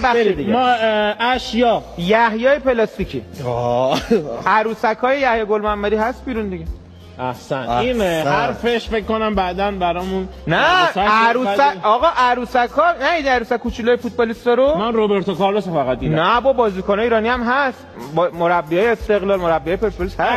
چه دیگه؟ ما اشیا یحیای پلاستیکی. عروسک های یحیی گل محمدی هست بیرون دیگه. احسن, احسن. این حرفش فکر کنم بعدا برامون نه عروسک آقا عروسک ها نه عروسک کوچولوی فوتبالیست رو؟ من روبرتو کارلوس فقط دیدم. نه با بازیکن ایرانی هم هست. با مربیای استقلال مربیای پرسپولیس هست.